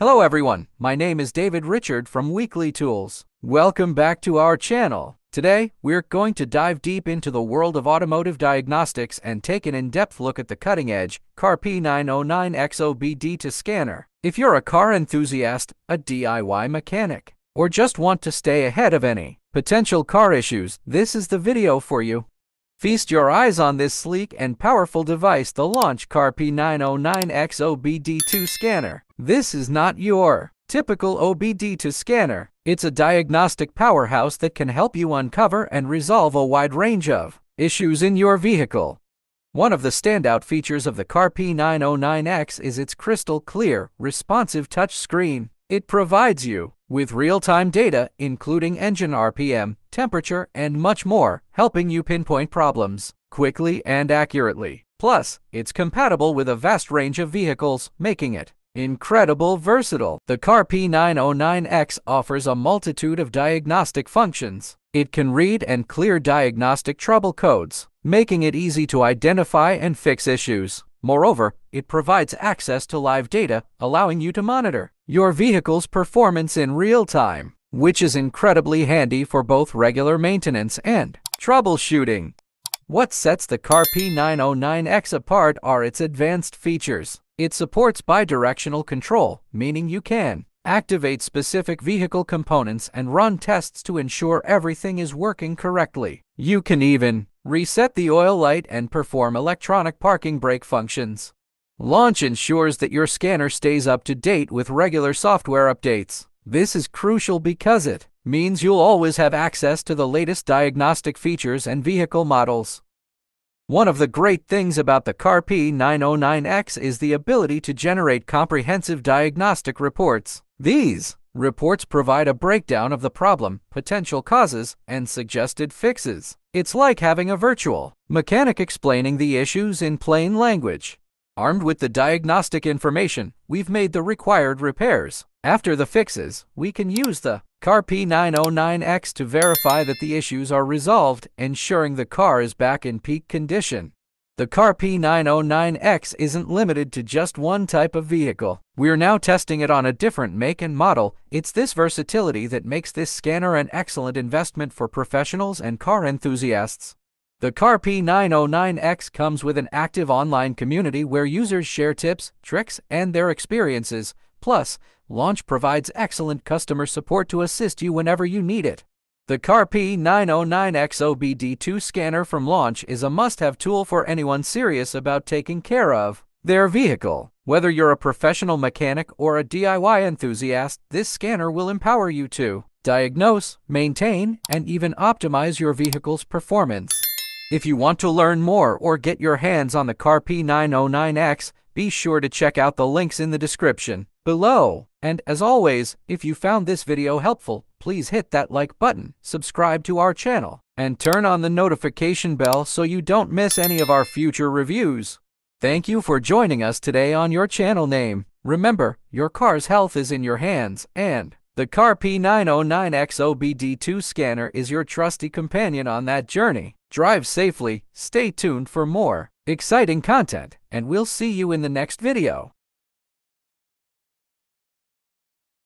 Hello everyone, my name is David Richard from Weekly Tools. Welcome back to our channel. Today, we're going to dive deep into the world of automotive diagnostics and take an in-depth look at the cutting-edge CRP909X OBD2 scanner. If you're a car enthusiast, a DIY mechanic, or just want to stay ahead of any potential car issues, this is the video for you. Feast your eyes on this sleek and powerful device, the Launch CRP909X OBD2 scanner. This is not your typical OBD2 scanner. It's a diagnostic powerhouse that can help you uncover and resolve a wide range of issues in your vehicle. One of the standout features of the CRP909X is its crystal clear, responsive touchscreen. It provides you with real-time data, including engine RPM, temperature, and much more, helping you pinpoint problems quickly and accurately. Plus, it's compatible with a vast range of vehicles, making it incredible versatile. The CRP909X offers a multitude of diagnostic functions. It can read and clear diagnostic trouble codes, making it easy to identify and fix issues. Moreover, it provides access to live data, allowing you to monitor your vehicle's performance in real time, which is incredibly handy for both regular maintenance and troubleshooting. What sets the CAR P909X apart are its advanced features. It supports bidirectional control, meaning you can activate specific vehicle components and run tests to ensure everything is working correctly. You can even reset the oil light and perform electronic parking brake functions. Launch ensures that your scanner stays up to date with regular software updates. This is crucial because it means you'll always have access to the latest diagnostic features and vehicle models. One of the great things about the CRP909X is the ability to generate comprehensive diagnostic reports. These reports provide a breakdown of the problem, potential causes, and suggested fixes. It's like having a virtual mechanic explaining the issues in plain language. Armed with the diagnostic information, we've made the required repairs. After the fixes, we can use the CRP909X to verify that the issues are resolved, ensuring the car is back in peak condition. The CRP909X isn't limited to just one type of vehicle. We're now testing it on a different make and model. It's this versatility that makes this scanner an excellent investment for professionals and car enthusiasts. The CRP909X comes with an active online community where users share tips, tricks, and their experiences. Plus, Launch provides excellent customer support to assist you whenever you need it. The CRP909X OBD2 scanner from Launch is a must-have tool for anyone serious about taking care of their vehicle. Whether you're a professional mechanic or a DIY enthusiast, this scanner will empower you to diagnose, maintain, and even optimize your vehicle's performance. If you want to learn more or get your hands on the CRP909X, be sure to check out the links in the description below. And as always, if you found this video helpful, please hit that like button, subscribe to our channel, and turn on the notification bell so you don't miss any of our future reviews. Thank you for joining us today on your channel name. Remember, your car's health is in your hands, and the CRP909X OBD2 scanner is your trusty companion on that journey. Drive safely, stay tuned for more exciting content, and we'll see you in the next video.